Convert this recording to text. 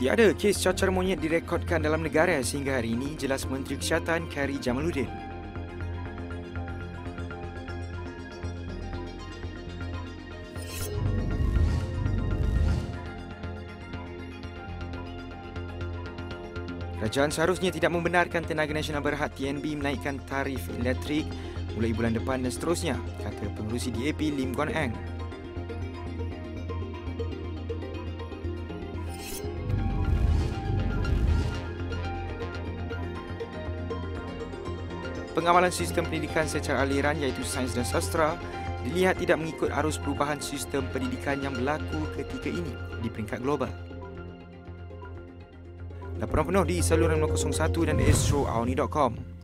Tiada kes cacar monyet direkodkan dalam negara sehingga hari ini, jelas Menteri Kesihatan Kari Jamaluddin. Kerajaan seharusnya tidak membenarkan Tenaga Nasional Berhad TNB menaikkan tarif elektrik mulai bulan depan dan seterusnya, kata pengurusi DAP Lim Guan Eng. Pengawalan sistem pendidikan secara aliran iaitu sains dan sastra dilihat tidak mengikut arus perubahan sistem pendidikan yang berlaku ketika ini di peringkat global. Laporan penuh di saluran 01 dan astroawni.com.